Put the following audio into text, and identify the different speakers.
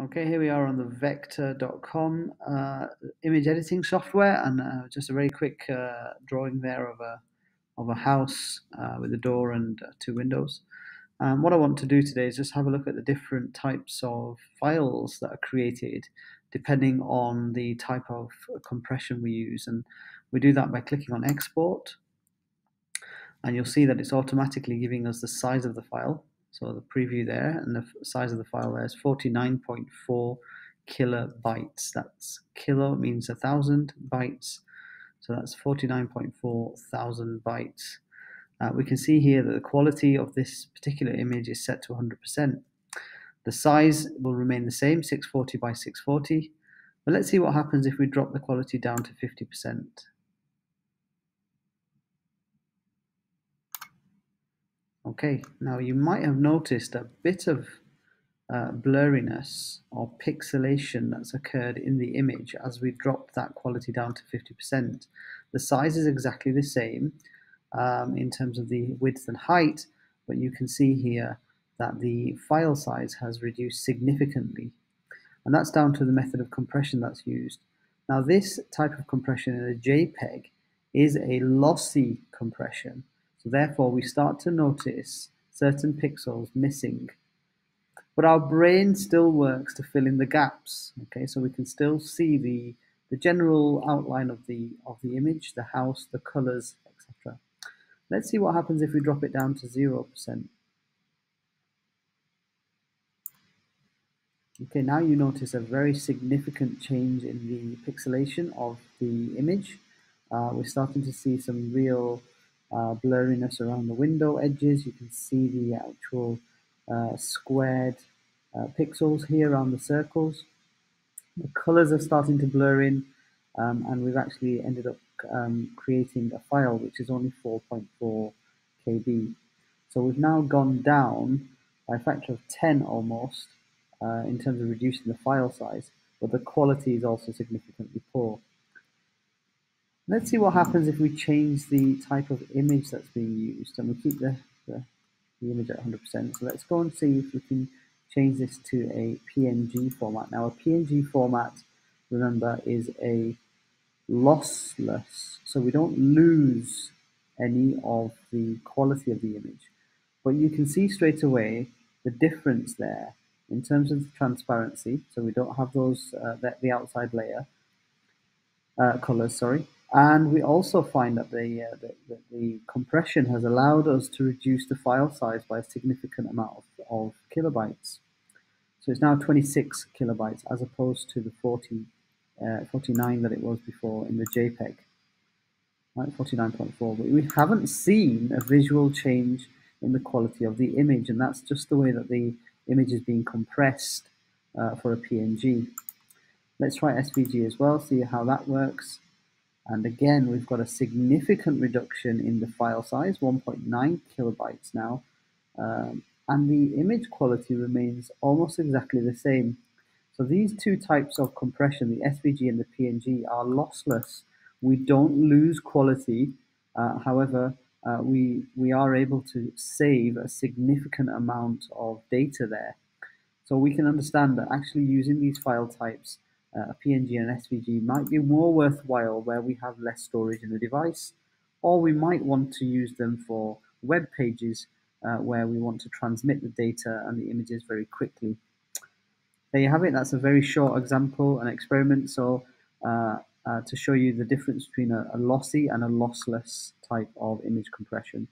Speaker 1: Okay, here we are on the Vectr.com uh, image editing software and uh, just a very quick uh, drawing there of a, of a house uh, with a door and uh, two windows. And what I want to do today is just have a look at the different types of files that are created depending on the type of compression we use. And we do that by clicking on export and you'll see that it's automatically giving us the size of the file so the preview there and the size of the file there is 49.4 kilobytes. That's kilo means a thousand bytes. So that's 49.4 thousand bytes. Uh, we can see here that the quality of this particular image is set to 100%. The size will remain the same, 640 by 640. But let's see what happens if we drop the quality down to 50%. Okay, now you might have noticed a bit of uh, blurriness or pixelation that's occurred in the image as we dropped that quality down to 50%. The size is exactly the same um, in terms of the width and height, but you can see here that the file size has reduced significantly. And that's down to the method of compression that's used. Now this type of compression in a JPEG is a lossy compression. Therefore, we start to notice certain pixels missing. But our brain still works to fill in the gaps. Okay, so we can still see the, the general outline of the, of the image, the house, the colors, etc. Let's see what happens if we drop it down to 0%. Okay, now you notice a very significant change in the pixelation of the image. Uh, we're starting to see some real uh, blurriness around the window edges. You can see the actual uh, squared uh, pixels here around the circles. The colors are starting to blur in um, and we've actually ended up um, creating a file which is only 4.4 KB. So we've now gone down by a factor of 10 almost uh, in terms of reducing the file size, but the quality is also significantly poor. Let's see what happens if we change the type of image that's being used and we keep the, the, the image at 100%. So let's go and see if we can change this to a PNG format. Now a PNG format, remember, is a lossless, so we don't lose any of the quality of the image. But you can see straight away the difference there in terms of transparency, so we don't have those, uh, the, the outside layer, uh, colors, sorry, and we also find that the, uh, the, the, compression has allowed us to reduce the file size by a significant amount of, of, kilobytes. So it's now 26 kilobytes as opposed to the 40, uh, 49 that it was before in the JPEG. Right, 49.4. But we haven't seen a visual change in the quality of the image, and that's just the way that the image is being compressed uh, for a PNG. Let's try SVG as well, see how that works. And again, we've got a significant reduction in the file size, 1.9 kilobytes now. Um, and the image quality remains almost exactly the same. So these two types of compression, the SVG and the PNG, are lossless. We don't lose quality. Uh, however, uh, we, we are able to save a significant amount of data there. So we can understand that actually using these file types uh, a PNG and SVG might be more worthwhile where we have less storage in the device, or we might want to use them for web pages uh, where we want to transmit the data and the images very quickly. There you have it. That's a very short example, an experiment. So uh, uh, to show you the difference between a, a lossy and a lossless type of image compression.